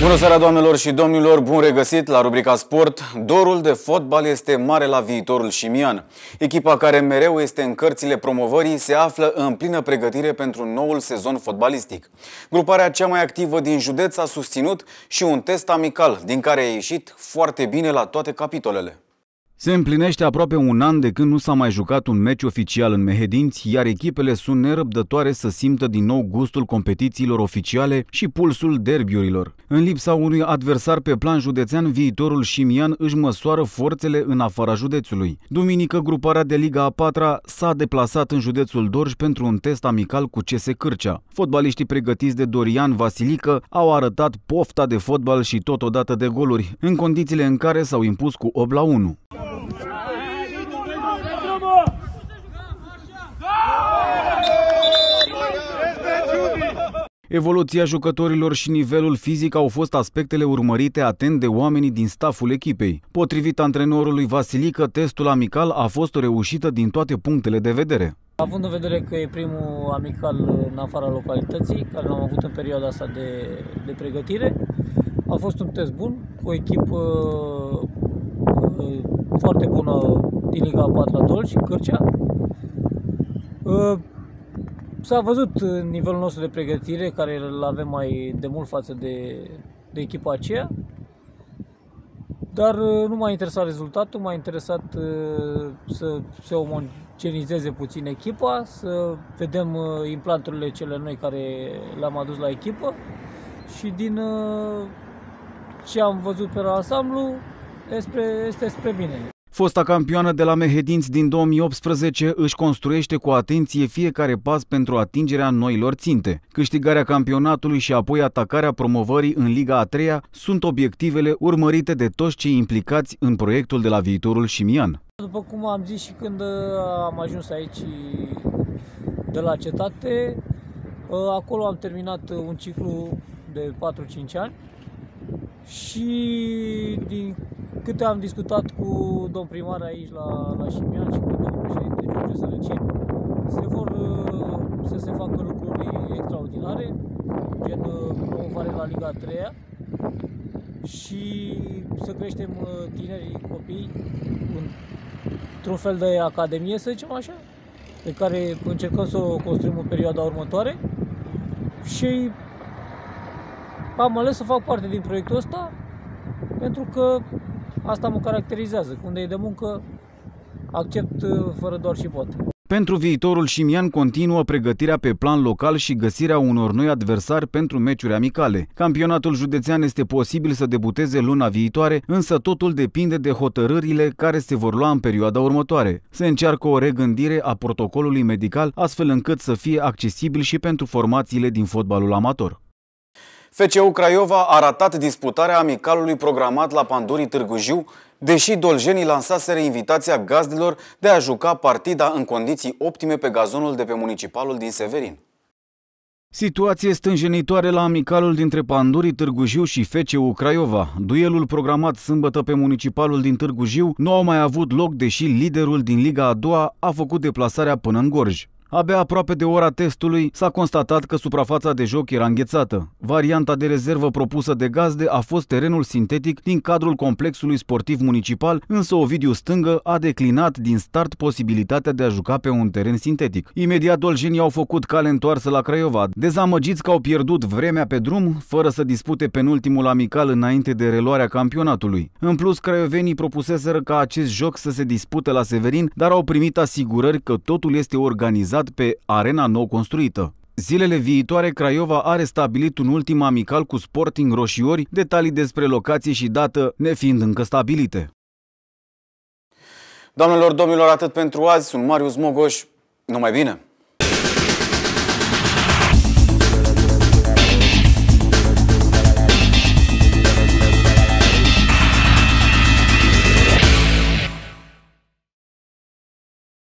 Bună seara, doamnelor și domnilor! Bun regăsit la rubrica Sport. Dorul de fotbal este mare la viitorul șimian. Echipa care mereu este în cărțile promovării se află în plină pregătire pentru noul sezon fotbalistic. Gruparea cea mai activă din județ a susținut și un test amical, din care a ieșit foarte bine la toate capitolele. Se împlinește aproape un an de când nu s-a mai jucat un meci oficial în Mehedinți, iar echipele sunt nerăbdătoare să simtă din nou gustul competițiilor oficiale și pulsul derbiurilor. În lipsa unui adversar pe plan județean, viitorul șimian își măsoară forțele în afara județului. Duminică, gruparea de Liga a patra s-a deplasat în județul Dorj pentru un test amical cu CS Cârcea. Fotbaliștii pregătiți de Dorian Vasilică au arătat pofta de fotbal și totodată de goluri, în condițiile în care s-au impus cu 8 la 1. Evoluția jucătorilor și nivelul fizic au fost aspectele urmărite atent de oamenii din staful echipei. Potrivit antrenorului Vasilică, testul amical a fost o reușită din toate punctele de vedere. Având în vedere că e primul amical în afara localității, care l-am avut în perioada asta de, de pregătire, a fost un test bun, cu o echipă uh, foarte bună din Liga 4 Dolci, Cârcea. Uh, S-a văzut nivelul nostru de pregătire, care îl avem mai de mult față de, de echipa aceea, dar uh, nu m-a interesat rezultatul, m-a interesat uh, să se omogenizeze puțin echipa, să vedem uh, implanturile cele noi care le-am adus la echipă și din ce am văzut pe ansamblu este, este spre bine. Fosta campioană de la Mehedinți din 2018 își construiește cu atenție fiecare pas pentru atingerea noilor ținte. Câștigarea campionatului și apoi atacarea promovării în Liga a treia sunt obiectivele urmărite de toți cei implicați în proiectul de la viitorul șimian. După cum am zis și când am ajuns aici de la cetate, acolo am terminat un ciclu de 4-5 ani și din câte am discutat cu domn primar aici la, la Șimian și cu domnul președinte George Sărăcin, se vor să se facă lucruri extraordinare, gen promovare la Liga 3 și să creștem tinerii copii într-un fel de academie, să zicem așa, pe care încercăm să o construim în perioada următoare. Și am ales să fac parte din proiectul ăsta pentru că asta mă caracterizează. Unde e de muncă, accept uh, fără doar și pot. Pentru viitorul Șimian continuă pregătirea pe plan local și găsirea unor noi adversari pentru meciuri amicale. Campionatul județean este posibil să debuteze luna viitoare, însă totul depinde de hotărârile care se vor lua în perioada următoare. Se încearcă o regândire a protocolului medical, astfel încât să fie accesibil și pentru formațiile din fotbalul amator. FCU Craiova a ratat disputarea amicalului programat la Pandurii Târgu Jiu, deși doljenii lansaseră invitația gazdelor de a juca partida în condiții optime pe gazonul de pe municipalul din Severin. Situație stânjenitoare la amicalul dintre Pandurii Târgu Jiu și FCU Craiova. Duelul programat sâmbătă pe municipalul din Târgu Jiu nu a mai avut loc, deși liderul din Liga a doua a făcut deplasarea până în Gorj. Abia aproape de ora testului s-a constatat că suprafața de joc era înghețată. Varianta de rezervă propusă de gazde a fost terenul sintetic din cadrul complexului sportiv municipal, însă Ovidiu Stângă a declinat din start posibilitatea de a juca pe un teren sintetic. Imediat doljenii au făcut cale întoarsă la Craiova, dezamăgiți că au pierdut vremea pe drum, fără să dispute penultimul amical înainte de reluarea campionatului. În plus, craiovenii propuseseră ca acest joc să se dispute la Severin, dar au primit asigurări că totul este organizat organizat pe arena nou construită. Zilele viitoare, Craiova are stabilit un ultim amical cu Sporting Roșiori, detalii despre locație și dată nefiind încă stabilite. Doamnelor, domnilor, atât pentru azi. Sunt Marius Mogoș. Numai bine!